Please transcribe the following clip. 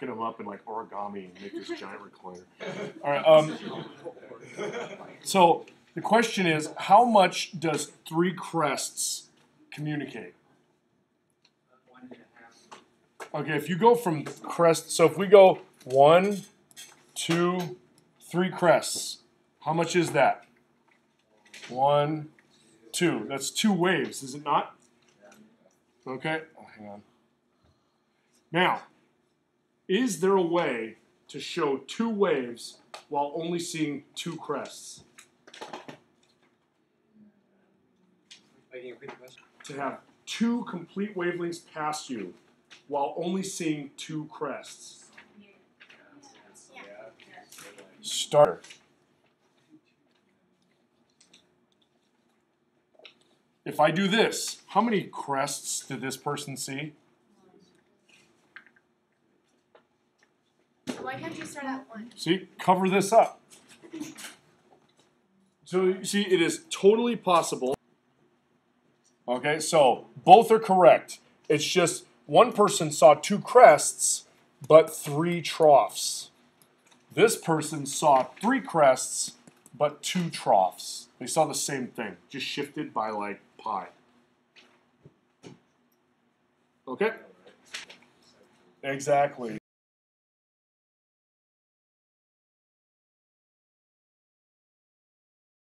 Get them up in like origami and make this giant recliner. All right. Um, so the question is, how much does three crests communicate? Okay, if you go from crest, so if we go one, two, three crests, how much is that? One, two. That's two waves, is it not? Okay, oh, hang on. Now, is there a way to show two waves while only seeing two crests? To have two complete wavelengths pass you while only seeing two crests. Starter. If I do this, how many crests did this person see? Why can't you start at one? See, cover this up. So you see, it is totally possible. Okay, so both are correct. It's just one person saw two crests, but three troughs. This person saw three crests, but two troughs. They saw the same thing, just shifted by like pi. Okay? Exactly.